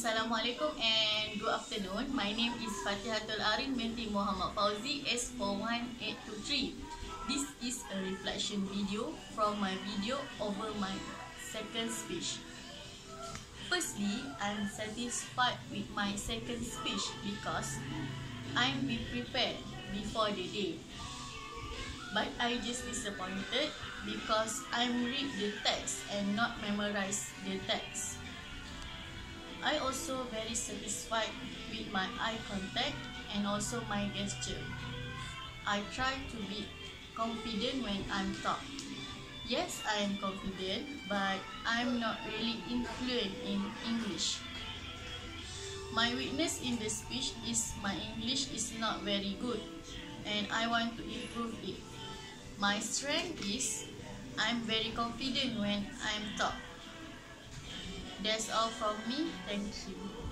Assalamualaikum and good afternoon. My name is Fatihatul Arin binti Muhammad Fauzi S41823. This is a reflection video from my video over my second speech. Firstly, I'm satisfied with my second speech because I'm be prepared before the day. But I just disappointed because I'm read the text and not memorize the text. I also very satisfied with my eye contact and also my gesture. I try to be confident when I'm talk. Yes, I am confident, but I'm not really influent in English. My weakness in the speech is my English is not very good and I want to improve it. My strength is I'm very confident when I'm talk. That's all from me. Thank you.